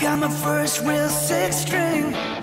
got my first real six string.